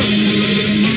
Woo!